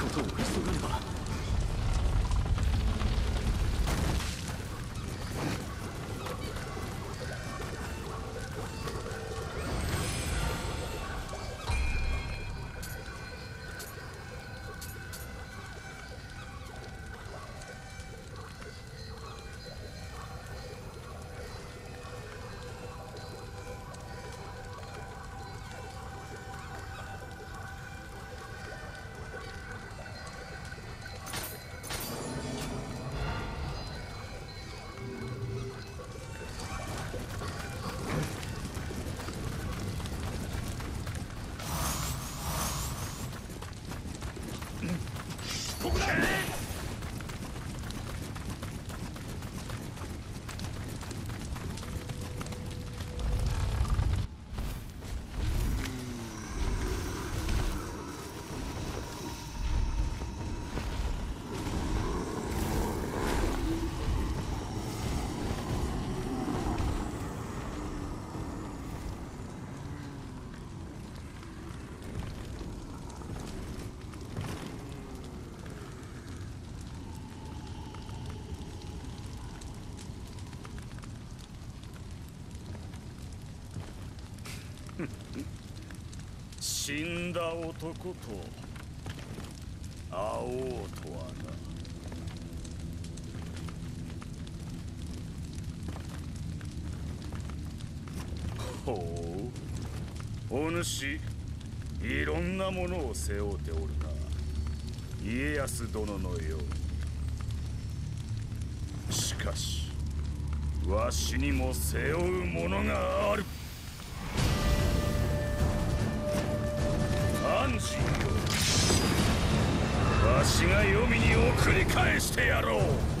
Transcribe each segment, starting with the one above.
ことを急がねば 死んだ男と会おうとはな。ほう。お主いろんなものを背負うておるな。家康殿のように。しかしわしにも背負うものがある。安心。よわしが黄泉に送り返してやろう。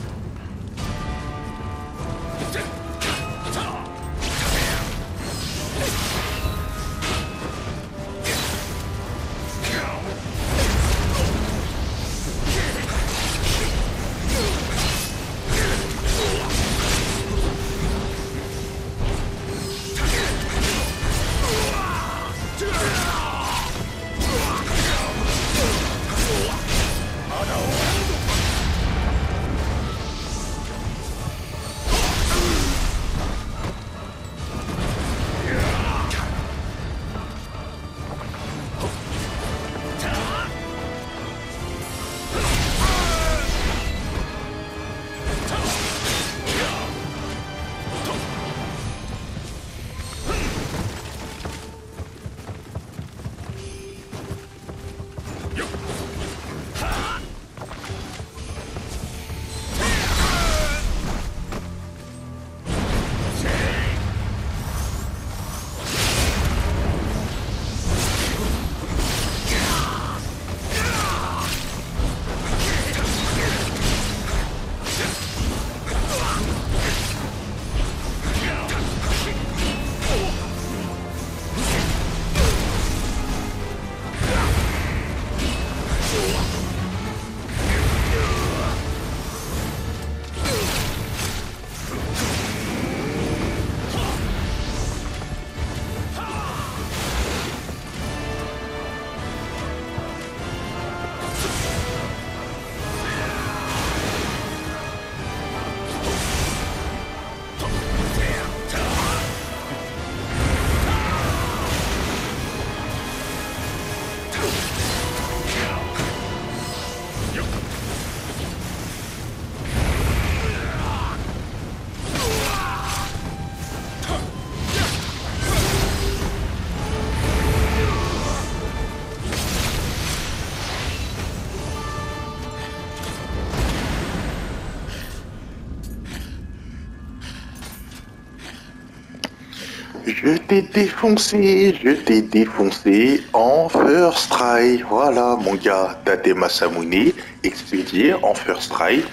Je t'ai défoncé, je t'ai défoncé en first try. Voilà, mon gars, Tate Masamune, expédié en first try.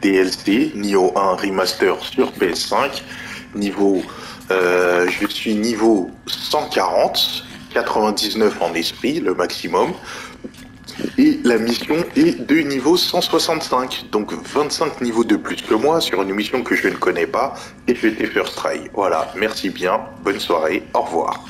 DLC, Nioh 1 Remaster sur PS5. Niveau, euh, je suis niveau 140, 99 en esprit, le maximum. Et la mission est de niveau 165, donc 25 niveaux de plus que moi sur une mission que je ne connais pas, et je t'ai first try. Voilà, merci bien, bonne soirée, au revoir.